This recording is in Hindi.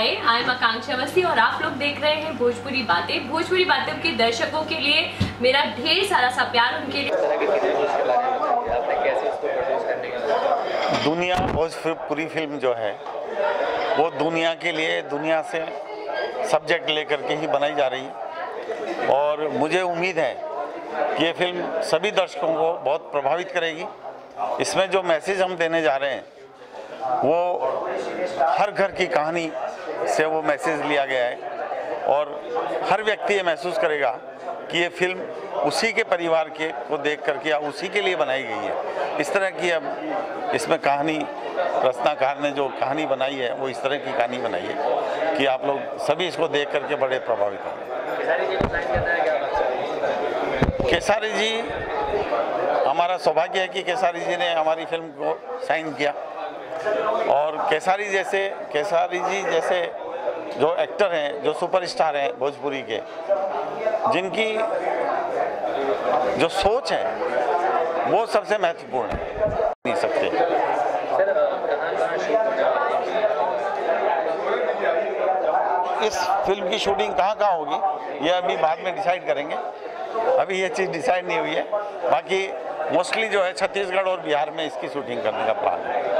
हाय आई एम आकांक्षा अवस्थी और आप लोग देख रहे हैं भोजपुरी बातें। भोजपुरी बातें के दर्शकों के लिए मेरा ढेर सारा सा प्यार उनके लिए। दुनिया भोजपुरी फ़िल्म जो है, वो दुनिया के लिए, दुनिया से सब्जेक्ट लेकर के ही बनाई जा रही और मुझे उम्मीद है कि ये फ़िल्म सभी दर्शकों को बहुत प्रभावित करेगी। इसमें जो मैसेज हम देने जा रहे हैं, वो हर घर की कहानी से वो मैसेज लिया गया है। और हर व्यक्ति ये महसूस करेगा कि ये फ़िल्म उसी के परिवार के को देख करके या उसी के लिए बनाई गई है। इस तरह की अब इसमें कहानी रचनाकार ने जो कहानी बनाई है, वो इस तरह की कहानी बनाई है कि आप लोग सभी इसको देख करके बड़े प्रभावित होंगे। केसारी जी, हमारा सौभाग्य है कि केसारी जी ने हमारी फ़िल्म को साइन किया। और केसारी जैसे, केसारी जी जैसे जो एक्टर हैं, जो सुपरस्टार हैं भोजपुरी के, जिनकी जो सोच है, वो सबसे महत्वपूर्ण है। नहीं सकते। इस फ़िल्म की शूटिंग कहाँ कहाँ होगी, ये अभी बाद में डिसाइड करेंगे। अभी ये चीज़ डिसाइड नहीं हुई है। बाकी मोस्टली जो है छत्तीसगढ़ और बिहार में इसकी शूटिंग करने का प्लान है।